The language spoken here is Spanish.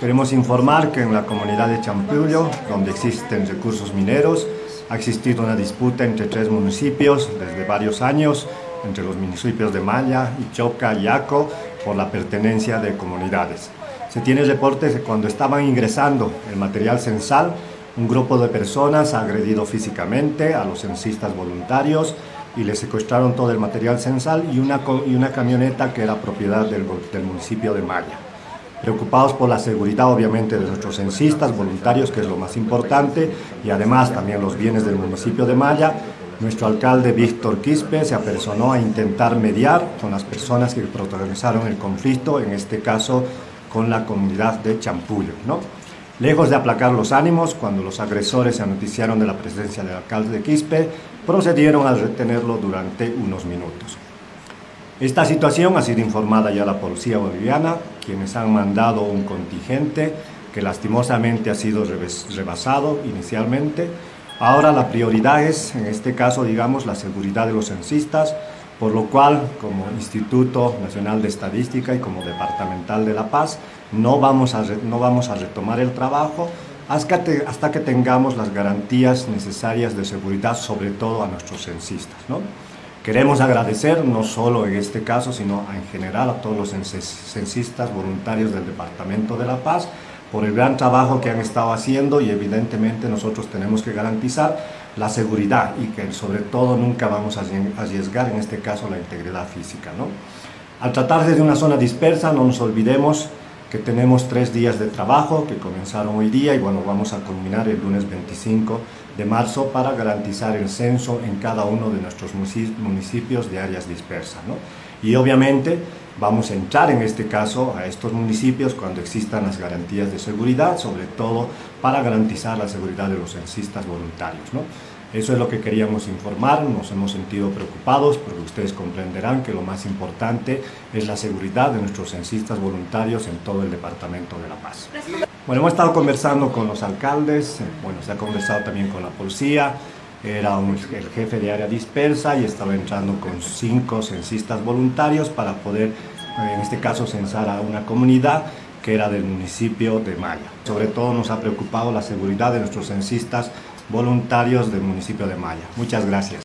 Queremos informar que en la comunidad de Champullo, donde existen recursos mineros, ha existido una disputa entre tres municipios desde varios años, entre los municipios de Maya, Ichoca y Aco, por la pertenencia de comunidades. Se tiene reportes de cuando estaban ingresando el material censal, un grupo de personas ha agredido físicamente a los censistas voluntarios y les secuestraron todo el material censal y una, camioneta que era propiedad del municipio de Maya preocupados por la seguridad obviamente de nuestros censistas, voluntarios, que es lo más importante, y además también los bienes del municipio de Maya. Nuestro alcalde Víctor Quispe se apersonó a intentar mediar con las personas que protagonizaron el conflicto, en este caso con la comunidad de Champullo. ¿no? Lejos de aplacar los ánimos, cuando los agresores se anoticiaron de la presencia del alcalde de Quispe, procedieron a retenerlo durante unos minutos. Esta situación ha sido informada ya a la policía boliviana, quienes han mandado un contingente que lastimosamente ha sido rebasado inicialmente. Ahora la prioridad es, en este caso, digamos, la seguridad de los censistas, por lo cual, como Instituto Nacional de Estadística y como Departamental de la Paz, no vamos a, no vamos a retomar el trabajo hasta que, hasta que tengamos las garantías necesarias de seguridad, sobre todo a nuestros censistas. ¿no? Queremos agradecer, no solo en este caso, sino en general a todos los censistas voluntarios del Departamento de la Paz por el gran trabajo que han estado haciendo y evidentemente nosotros tenemos que garantizar la seguridad y que sobre todo nunca vamos a arriesgar en este caso la integridad física. ¿no? Al tratarse de una zona dispersa no nos olvidemos que tenemos tres días de trabajo que comenzaron hoy día y bueno, vamos a culminar el lunes 25 de marzo para garantizar el censo en cada uno de nuestros municipios de áreas dispersas. ¿no? Y obviamente vamos a entrar en este caso a estos municipios cuando existan las garantías de seguridad, sobre todo para garantizar la seguridad de los censistas voluntarios. ¿no? Eso es lo que queríamos informar, nos hemos sentido preocupados porque ustedes comprenderán que lo más importante es la seguridad de nuestros censistas voluntarios en todo el Departamento de La Paz. Bueno, hemos estado conversando con los alcaldes, bueno, se ha conversado también con la policía, era el jefe de área dispersa y estaba entrando con cinco censistas voluntarios para poder, en este caso, censar a una comunidad que era del municipio de Maya. Sobre todo nos ha preocupado la seguridad de nuestros censistas voluntarios del municipio de Maya. Muchas gracias.